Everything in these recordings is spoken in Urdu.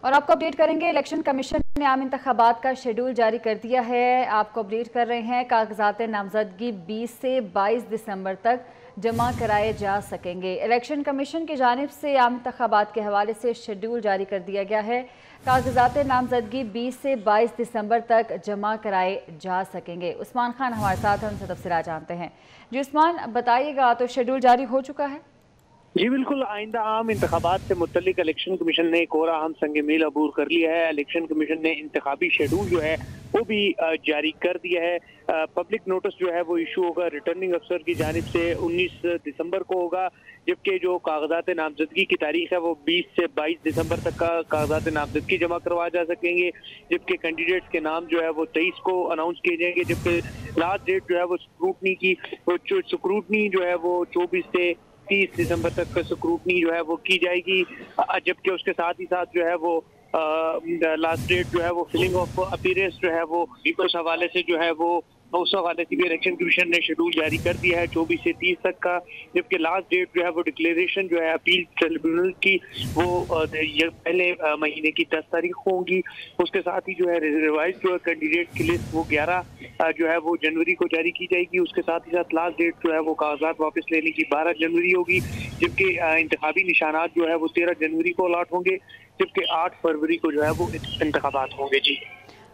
اور آپ کو اپڈیٹ کریں گے الیکشن کمیشن نے عام انتخابات کا شیڈول جاری کر دیا ہے۔ آپ کو اپڈیٹ کر رہے ہیں، کاغذات نامزدگی بیس سے بائیس دسمبر تک جمع کرائے جا سکیں گے۔ الیکشن کمیشن کی جانب سے عام انتخابات کے حوالے سے شیڈول جاری کر دیا گیا ہے۔ کاغذات نامزدگی بیس سے بائیس دسمبر تک جمع کرائے جا سکیں گے۔ عثمان خان ہمارے ساتھ ہیں، ان سے تفصیلات جانتے ہیں۔ جی عثمان، بتائیے گا تو شیڈول جاری ہو چکا ہے؟ جی بالکل، آئندہ عام انتخابات سے متعلق الیکشن کمیشن نے ایک اور اہم سنگ میل عبور کر لیا ہے۔ الیکشن کمیشن نے انتخابی شیڈول جو ہے، وہ بھی جاری کر دیا ہے۔ پبلک نوٹس جو ہے، وہ ایشو ہوگا ریٹرننگ افسر کی جانب سے انیس دسمبر کو ہوگا۔ جبکہ جو کاغذات نامزدگی کی تاریخ ہے، وہ بیس سے بائیس دسمبر تک کا کاغذات نامزدگی جمع کروا جا سکیں گے۔ جبکہ کینڈیڈیٹس کے نام جو ہے، وہ تیئیس کو اناؤنس کیے جائیں گے۔ جبکہ لاسٹ ڈیٹ جو ہے، وہ سکروٹنی کی سکروٹنی جو ہے، وہ چوبیس سے تیس دسمبر تک سکروٹنی جو ہے وہ کی جائے گی۔ جبکہ اس کے ساتھ ہی ساتھ جو ہے وہ لاسٹ ڈیٹ جو ہے وہ فلنگ آف اپیرنس جو ہے وہ اس حوالے سے جو ہے وہ، اس حوالے سے بھی الیکشن کمیشن نے شیڈول جاری کر دیا ہے چوبیس سے تیس تک کا۔ جبکہ لاسٹ ڈیٹ جو ہے وہ ڈکلیریشن جو ہے اپیل ٹریبیونل کی وہ پہلے مہینے کی دس تاریخ ہوں گی۔ اس کے ساتھ ہی جو ہے ریوائز جو ہے کینڈیڈیٹ کی لسٹ وہ گیارہ جو ہے وہ جنوری کو جاری کی جائے گی۔ اس کے ساتھ ہی ساتھ لاسٹ ڈیٹ جو ہے وہ کاغذات واپس لینے کی بارہ جنوری ہوگی، جبکہ انتخابی نشانات جو ہے وہ تیرہ جنوری کو الاٹ ہوں گے، جبکہ آٹھ فروری کو جو ہے وہ انتخابات ہوں گے۔ جی۔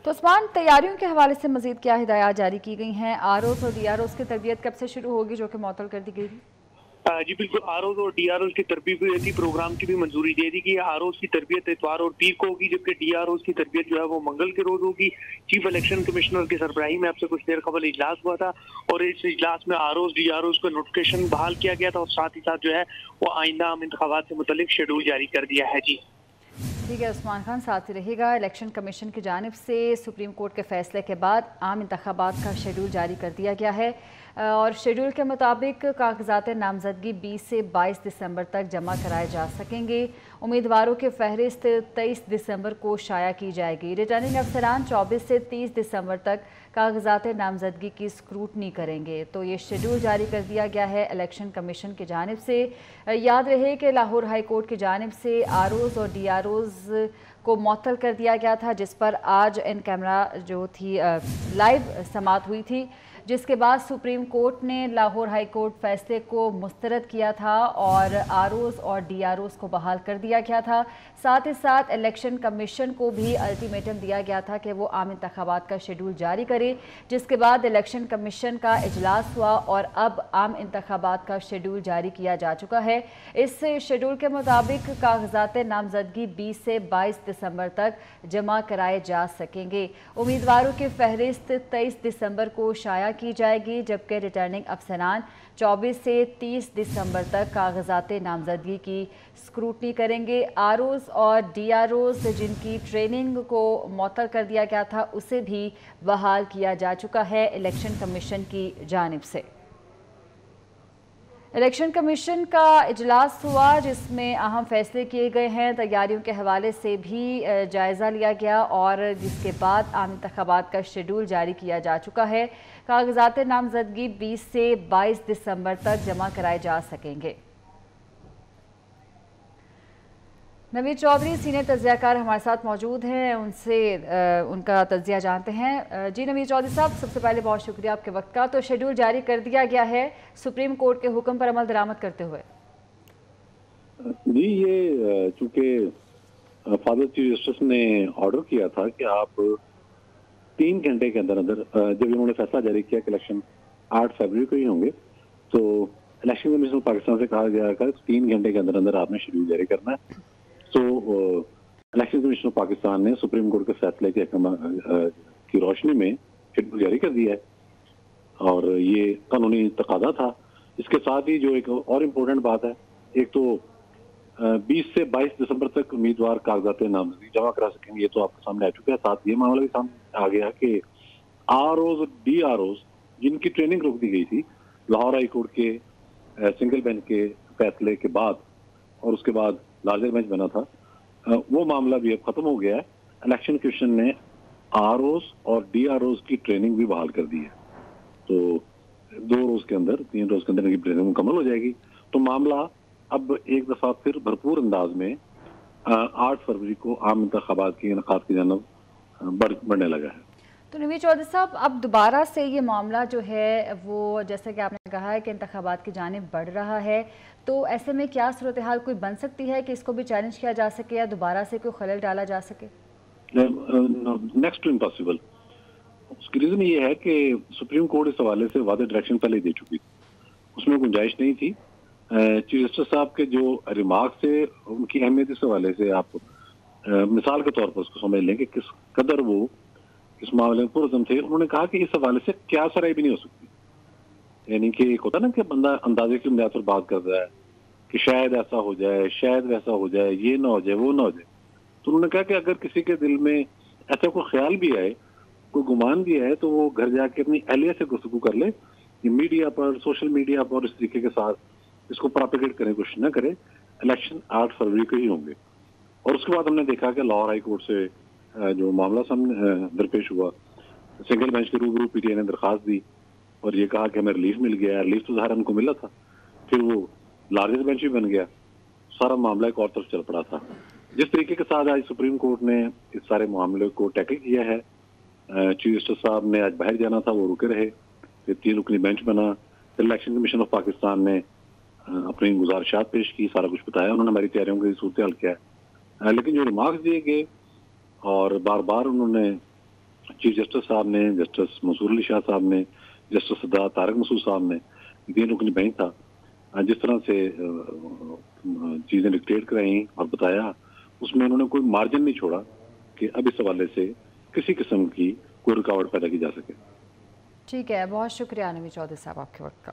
تو عثمان، تیاریوں کے حوالے سے مزید کیا ہدایات جاری کی گئی ہیں؟ آر اوز اور ڈی آر اوز کی تربیت کب سے شروع ہوگی جو کہ معطل کر دی گئی تھی؟ جی بالکل آر اوز اور ڈی آر اوز کی تربیتی پروگرام کی بھی منظوری دے دی گئی آر اوز کی تربیت اتوار اور پیر کو ہوگی، جبکہ ڈی آر اوز کی تربیت جو ہے وہ منگل کے روز ہوگی۔ چیف الیکشن کمشنر کے سربراہی میں آپ سے کچھ دیر قبل اجلاس ہوا تھا اور اس اجلاس میں R Os D R Os کا نوٹیفکیشن بحال کیا گیا تھا اور ساتھ ہی ساتھ جو ہے وہ آئندہ ہم انتخابات سے متعلق شیڈول جاری کر دیا ہے۔ جی۔ ٹھیک ہے، عثمان خان، ساتھ رہے گا۔ الیکشن کمیشن کی جانب سے سپریم کورٹ کے فیصلے کے بعد عام انتخابات کا شیڈول جاری کر دیا گیا ہے۔ اور شیڈول کے مطابق کاغذات نامزدگی بیس سے بائیس دسمبر تک جمع کرائے جا سکیں گے۔ امیدواروں کے فہرست تیئیس دسمبر کو شائع کی جائے گی۔ ریٹرننگ افسران چوبیس سے تیس دسمبر تک کاغذات نامزدگی کی سکروٹنی کریں گے۔ تو یہ شیڈول جاری کر دیا گیا ہے الیکشن کمیشن کی جانب سے۔ یاد رہے کہ لاہور ہائی کورٹ کی جانب سے آروز اور ڈی آروز کو معطل کر دیا گیا تھا، جس پر آج ان کیمرہ جو تھی لائیو سماعت ہوئی تھی۔ جس کے بعد سپریم کورٹ نے لاہور ہائی کورٹ فیصلے کو مسترد کیا تھا اور آروز اور ڈی آروز کو بحال کر دیا گیا تھا۔ ساتھ ہی ساتھ الیکشن کمیشن کو بھی الٹیمیٹم دیا گیا تھا کہ وہ عام انتخابات کا شیڈول جاری کرے، جس کے بعد الیکشن کمیشن کا اجلاس ہوا اور اب عام انتخابات کا شیڈول جاری کیا جا چکا ہے۔ اس شیڈول کے مطابق کاغذات نامزدگی بیس سے بائیس دسمبر تک جمع کرائے جا سکیں گے۔ امیدواروں کی فہرست تیئیس دسمبر کو شائع کی جائے گی، جبکہ ریٹرننگ افسران چوبیس سے تیس دسمبر تک کاغذات نامزدگی کی سکروٹنی کریں گے۔ آروز اور ڈی آروز جن کی ٹریننگ کو معطل کر دیا گیا تھا، اسے بھی بحال کیا جا چکا ہے الیکشن کمیشن کی جانب سے۔ الیکشن کمیشن کا اجلاس ہوا جس میں اہم فیصلے کیے گئے ہیں، تیاریوں کے حوالے سے بھی جائزہ لیا گیا اور جس کے بعد عام انتخابات کا شیڈول جاری کیا جا چکا ہے۔ کاغذات نامزدگی بیس سے بائیس دسمبر تک جمع کرائے جا سکیں گے۔ نوید چودھری، سینئر تجزیہ کار ہمارے ساتھ موجود ہیں۔ ان سے ان کا تجزیہ جانتے ہیں۔ جی نوید چودھری صاحب، سب سے پہلے بہت شکریہ آپ کے وقت کا۔ تو شیڈول جاری کر دیا گیا ہے سپریم کورٹ کے حکم پر عمل درامت کرتے ہوئے۔ جی یہ چونکہ فادر چیف جسٹس نے آرڈر کیا تھا کہ آپ تین گھنٹے کے اندر اندر جب انہوں نے فیصلہ جاری کیا کہ الیکشن آٹھ فیبری کو ہی ہوں گے، تو الیکشن کمیشن پاکستان سے کہا گیا کہ تین گھنٹے کے اندر اندر آپ نے شیڈول جاری کرنا ہے۔ تو الیکشن کمیشن آف پاکستان نے سپریم کورٹ کے فیصلے کے کی روشنی میں شیڈول جاری کر دیا ہے۔ اور یہ قانونی تقاضا تھا۔ اس کے ساتھ ہی جو ایک اور امپورٹنٹ بات ہے، ایک تو بیس سے بائیس دسمبر تک امیدوار کاغذات نامزدگی جمع کرا سکیں گے، یہ تو آپ کے سامنے آ چکا ہے۔ ساتھ یہ معاملہ بھی سامنے آ گیا کہ آر اوز اور ڈی آر اوز جن کی ٹریننگ روک دی گئی تھی، لاہور ہائی کورٹ کے سنگل بینچ کے فیصلے کے بعد، اور اس کے بعد لارجر بینچ بنا تھا۔ وہ معاملہ بھی اب ختم ہو گیا ہے۔ الیکشن کمیشن نے آر اوز اور ڈی آر اوز کی ٹریننگ بھی بحال کر دی ہے۔ تو دو روز کے اندر، تین روز کے اندر ٹریننگ مکمل ہو جائے گی۔ تو معاملہ اب ایک دفعہ پھر بھرپور انداز میں آٹھ فروری کو عام انتخابات کی انعقاد کی جانب بڑھنے لگا ہے۔ تو نوی چودھری صاحب، اب دوبارہ سے یہ معاملہ جو ہے وہ جیسے کہ آپ نے کہا ہے کہ انتخابات کی جانب بڑھ رہا ہے، تو ایسے میں کیا صورتحال کوئی بن سکتی ہے کہ اس کو بھی چیلنج کیا جا سکے یا دوبارہ سے کوئی خلل ڈالا جا سکے؟ نیکسٹ امپاسبل uh, اس کی ریزن یہ ہے کہ سپریم کورٹ اس حوالے سے واضح ڈائریکشن پہلے دے چکی اس میں گنجائش نہیں تھی۔ uh, چیف جسٹس صاحب کے جو ریمارک سے، ان کی اہمیت اس حوالے سے آپ uh, مثال کے طور پر اس کو سمجھ لیں کہ کس قدر وہ اس معاملے میں پرزم تھے۔ انہوں نے کہا کہ اس حوالے سے کیا سرائی بھی نہیں ہو سکتی۔ یعنی کہ ایک ہوتا نا کہ بندہ اندازے کی بنیاد پر بات کر رہا ہے کہ شاید ایسا ہو جائے، شاید ویسا ہو جائے، یہ نہ ہو جائے، وہ نہ ہو جائے۔ تو انہوں نے کہا کہ اگر کسی کے دل میں ایسا کوئی خیال بھی آئے، کوئی گمان بھی ہے تو وہ گھر جا کے اپنی اہلیہ سے گفتگو کر لے۔ میڈیا پر، سوشل میڈیا پر اس طریقے کے ساتھ اس کو پراپیگیٹ کرنے کی کوشش نہ کرے۔ الیکشن آٹھ فروری کو ہی ہوں گے۔ اور اس کے بعد ہم نے دیکھا کہ لاہور ہائی کورٹ سے جو معاملہ سامنے درپیش ہوا۔ سنگل بینچ کے روبرو پی ٹی آئی نے درخواست دی اور یہ کہا کہ ہمیں ریلیف مل گیا ریلیف تو ظاہر ہم کو ملا تھا۔ پھر وہ لارجسٹ بینچ بھی بن گیا۔ سارا معاملہ ایک اور طرف چل پڑا تھا۔ جس طریقے کے ساتھ آج سپریم کورٹ نے اس سارے معاملے کو ٹیکل کیا ہے چیف جسٹس صاحب نے آج باہر جانا تھا، وہ رکے رہے۔ پھر تین رکنی بینچ بنا۔ پھر الیکشن کمیشن آف پاکستان نے اپنی گزارشات پیش کی، سارا کچھ بتایا۔ انہوں نے ہماری تیاریوں کی صورتحال کیا۔ ہے لیکن جو ریمارکس دیے گئے اور بار بار انہوں نے چیف جسٹس صاحب نے، جسٹس منصور علی شاہ صاحب نے، جسٹس صدا طارق مسود صاحب نے دین رکنی بینچ تھا۔ جس طرح سے چیزیں ڈکٹیٹ کرائیں اور بتایا، اس میں انہوں نے کوئی مارجن نہیں چھوڑا کہ اب اس حوالے سے کسی قسم کی کوئی رکاوٹ پیدا کی جا سکے۔ ٹھیک ہے، بہت شکریہ نوی چودھری صاحب آپ کے وقت کا۔